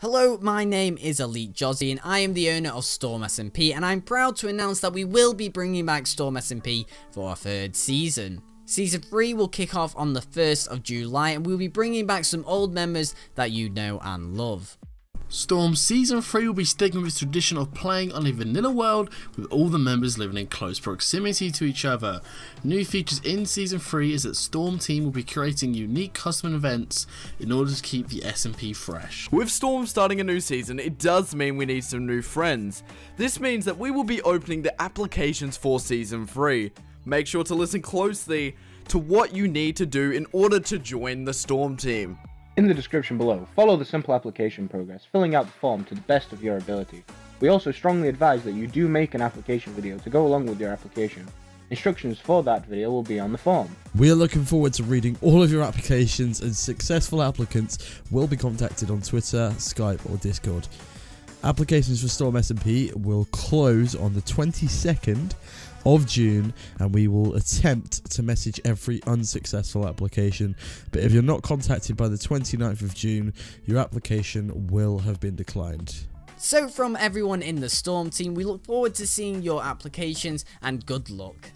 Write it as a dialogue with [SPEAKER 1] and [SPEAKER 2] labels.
[SPEAKER 1] Hello, my name is Elite Jozzy and I am the owner of Storm SMP and I'm proud to announce that we will be bringing back Storm SMP for our third season. Season 3 will kick off on the 1st of July and we'll be bringing back some old members that you know and love.
[SPEAKER 2] Storm Season 3 will be sticking with tradition of playing on a vanilla world with all the members living in close proximity to each other. New features in Season 3 is that Storm Team will be creating unique custom events in order to keep the SMP fresh.
[SPEAKER 3] With Storm starting a new season, it does mean we need some new friends. This means that we will be opening the applications for Season 3. Make sure to listen closely to what you need to do in order to join the Storm Team.
[SPEAKER 4] In the description below, follow the simple application progress, filling out the form to the best of your ability. We also strongly advise that you do make an application video to go along with your application. Instructions for that video will be on the form.
[SPEAKER 5] We are looking forward to reading all of your applications and successful applicants will be contacted on Twitter, Skype or Discord. Applications for Storm SMP will close on the 22nd of June and we will attempt to message every unsuccessful application. But if you're not contacted by the 29th of June, your application will have been declined.
[SPEAKER 1] So from everyone in the Storm team, we look forward to seeing your applications and good luck.